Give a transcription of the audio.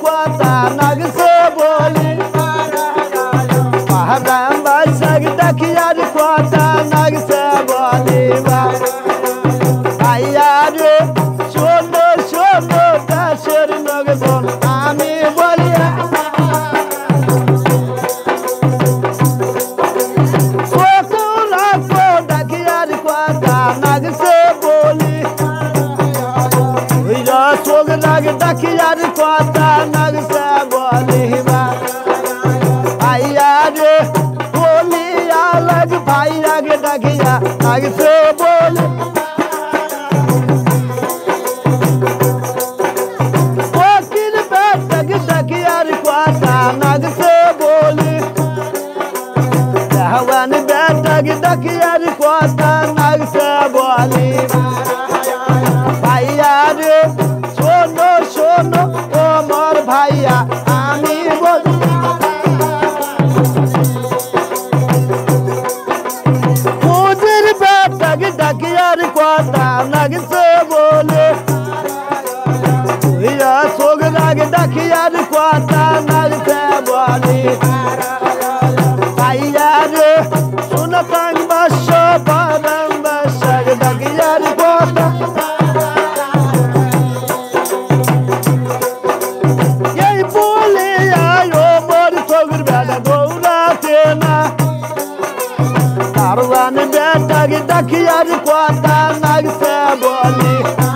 kwata nag se boli Pahabamba sagda kiyar kwata Daqui a de costa, nós é boa lima. ভাইয়া আমি বল মুজির বেটাক ডাকিয়ার কথা নাগছে বলে ইয়া সোগ লাগ ডাকিয়ার কথা নাগছে বলে আইয়ারে শুনতাং বাস পারাম বাসাগ ডাকিয়ার কথা aqui é de corta na cebolinha